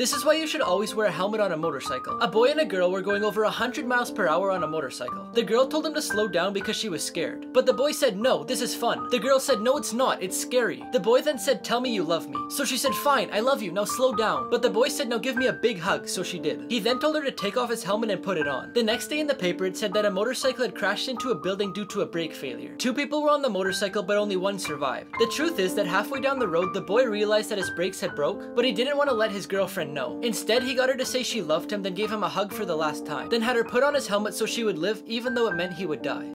This is why you should always wear a helmet on a motorcycle. A boy and a girl were going over 100 miles per hour on a motorcycle. The girl told him to slow down because she was scared. But the boy said, no, this is fun. The girl said, no, it's not, it's scary. The boy then said, tell me you love me. So she said, fine, I love you, now slow down. But the boy said, now give me a big hug, so she did. He then told her to take off his helmet and put it on. The next day in the paper, it said that a motorcycle had crashed into a building due to a brake failure. Two people were on the motorcycle, but only one survived. The truth is that halfway down the road, the boy realized that his brakes had broke, but he didn't want to let his girlfriend know. Instead, he got her to say she loved him, then gave him a hug for the last time, then had her put on his helmet so she would live even though it meant he would die.